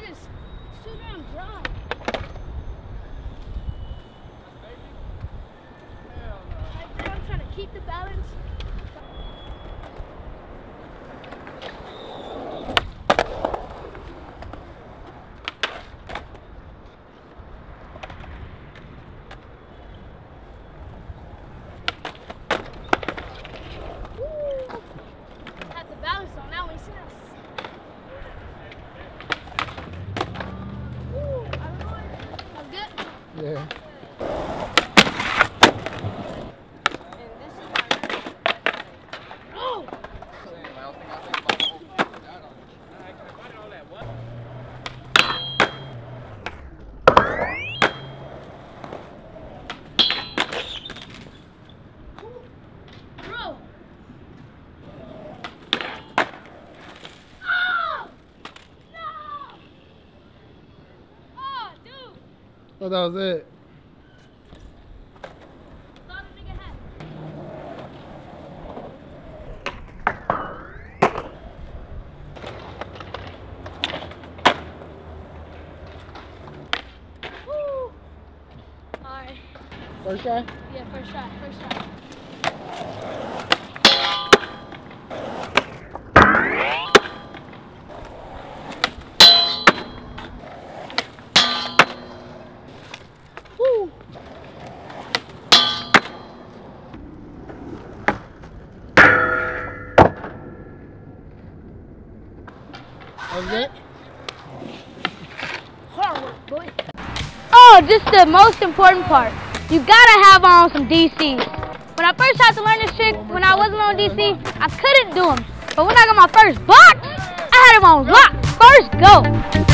he just stood around dry. Right, I'm trying to keep the balance. Yeah. Oh! Bro! Oh! No! Oh, dude! Oh, that was it. Thought a nigga had. Woo! Alright. First try? Yeah, first shot, first shot. That it? Oh, just the most important part. You gotta have on some DCs. When I first tried to learn this trick, when I wasn't on DC, I couldn't do them. But when I got my first box, I had them on lock. First go.